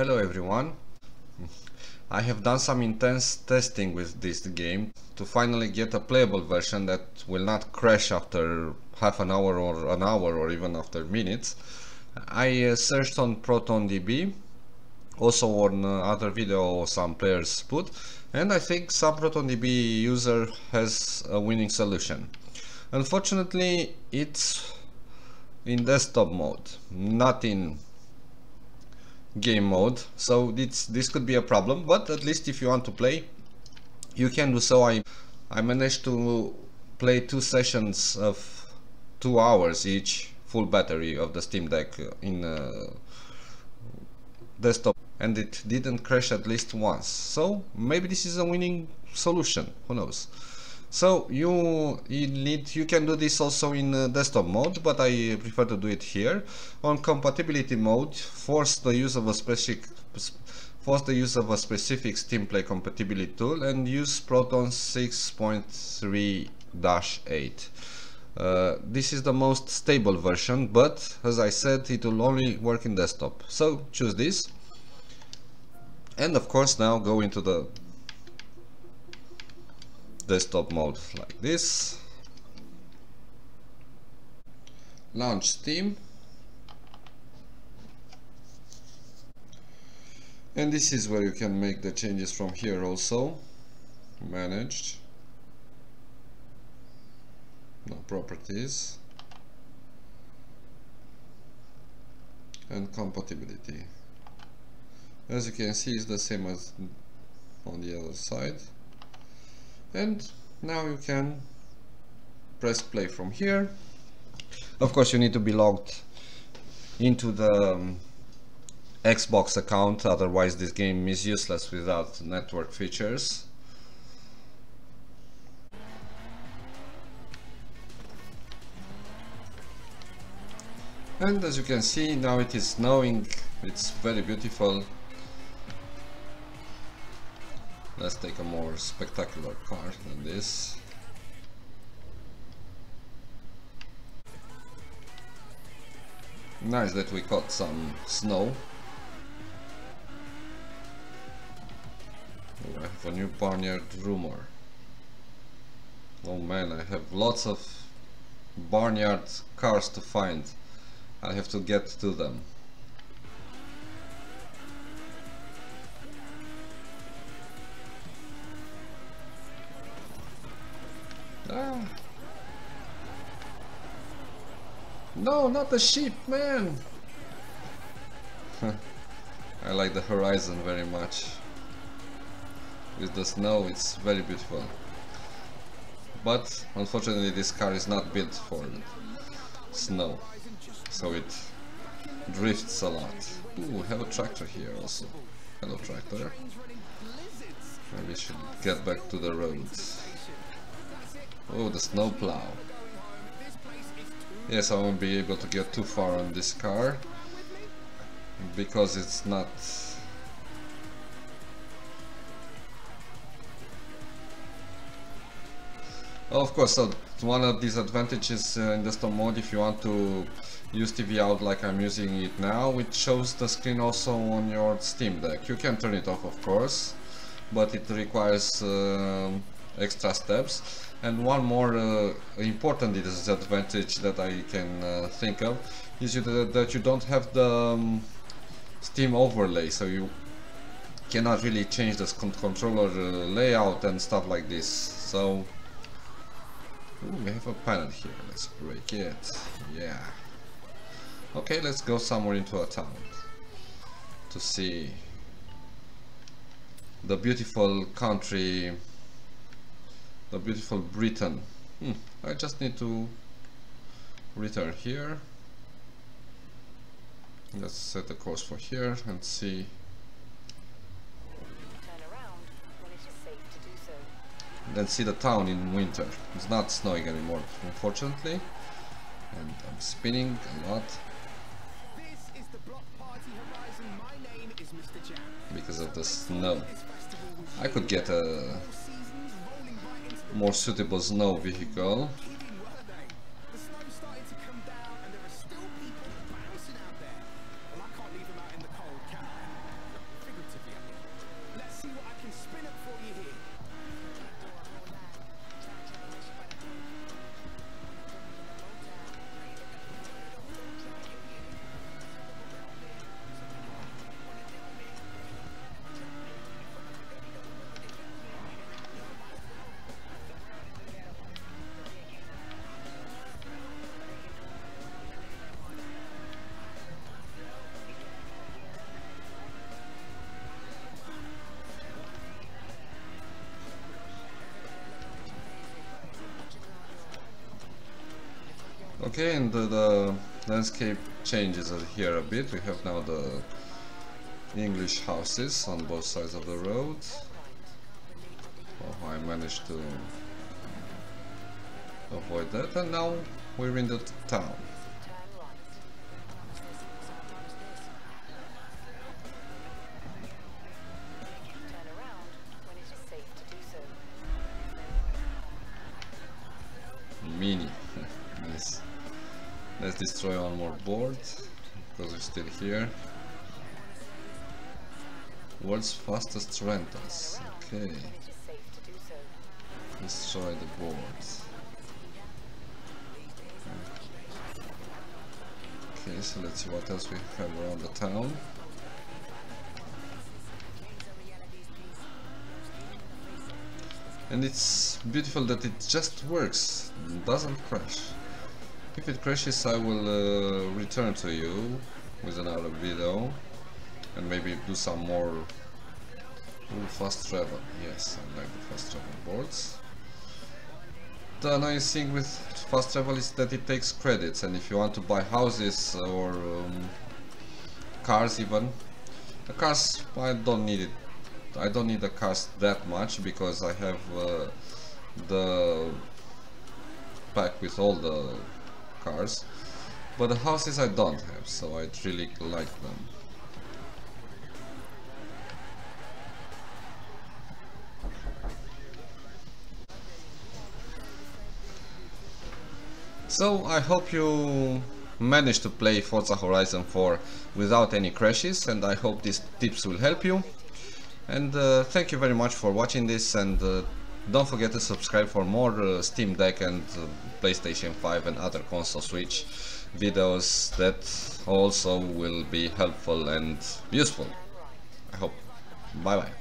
Hello everyone. I have done some intense testing with this game to finally get a playable version that will not crash after half an hour or an hour or even after minutes. I uh, searched on ProtonDB, also on uh, other video some players put, and I think some ProtonDB user has a winning solution. Unfortunately, it's in desktop mode, not in game mode. So this this could be a problem but at least if you want to play you can do so. I I managed to play two sessions of two hours each full battery of the Steam Deck in uh, desktop. And it didn't crash at least once. So maybe this is a winning solution. Who knows so you, you need you can do this also in uh, desktop mode, but I prefer to do it here. On compatibility mode, force the use of a specific force the use of a specific Steam Play compatibility tool and use Proton 6.3-8. Uh, this is the most stable version, but as I said, it will only work in desktop. So choose this. And of course now go into the desktop mode like this. Launch Steam. And this is where you can make the changes from here also. Managed. No properties. And compatibility. As you can see it's the same as on the other side and now you can press play from here. Of course you need to be logged into the um, Xbox account otherwise this game is useless without network features. And as you can see now it is snowing. It's very beautiful Let's take a more spectacular car than this. Nice that we caught some snow. Oh, I have a new barn find rumor. Oh man, I have lots of barn find cars to find. I have to get to them. Ah. No, not the sheep, man! I like the horizon very much. With the snow, it's very beautiful. But, unfortunately, this car is not built for snow. So it drifts a lot. Ooh, we have a tractor here also. Hello, tractor. Maybe we should get back to the roads. Oh, the snowplow. Yes, I won't be able to get too far on this car because it's not of course, so one of these advantages uh, in desktop mode, if you want to use TV out like I'm using it now, it shows the screen also on your Steam Deck. You can turn it off, of course, but it requires uh, extra steps. And one more uh, important disadvantage that I can uh, think of is that you don't have the um, Steam overlay, so you cannot really change the controller uh, layout and stuff like this. So Ooh, we have a panel here. Let's break it. Yeah. Okay, let's go somewhere into a town to see the beautiful country the beautiful Britain. Hmm, I just need to return here. Let's set the course for here and see. Then see the town in winter. It's not snowing anymore, unfortunately. And I'm spinning a lot. Because of the snow. I could get a more suitable snow vehicle. Okay, and the, the landscape changes here a bit. We have now the English houses on both sides of the road. Oh, I managed to avoid that and now we're in the town. Mini. Let's destroy one more board because we're still here. World's fastest rentals. Okay. Destroy the boards. Okay, so let's see what else we have around the town. And it's beautiful that it just works, doesn't crash. If it crashes I will uh, return to you with another video and maybe do some more fast travel. Yes, I like the fast travel boards. The nice thing with fast travel is that it takes credits and if you want to buy houses or um, cars even, the cars I don't need it. I don't need the cars that much because I have uh, the pack with all the cars but the houses I don't have so I really like them. So I hope you managed to play Forza Horizon 4 without any crashes and I hope these tips will help you. And uh, thank you very much for watching this and uh, don't forget to subscribe for more uh, Steam Deck and uh, PlayStation 5 and other console Switch videos that also will be helpful and useful. I hope. Bye bye.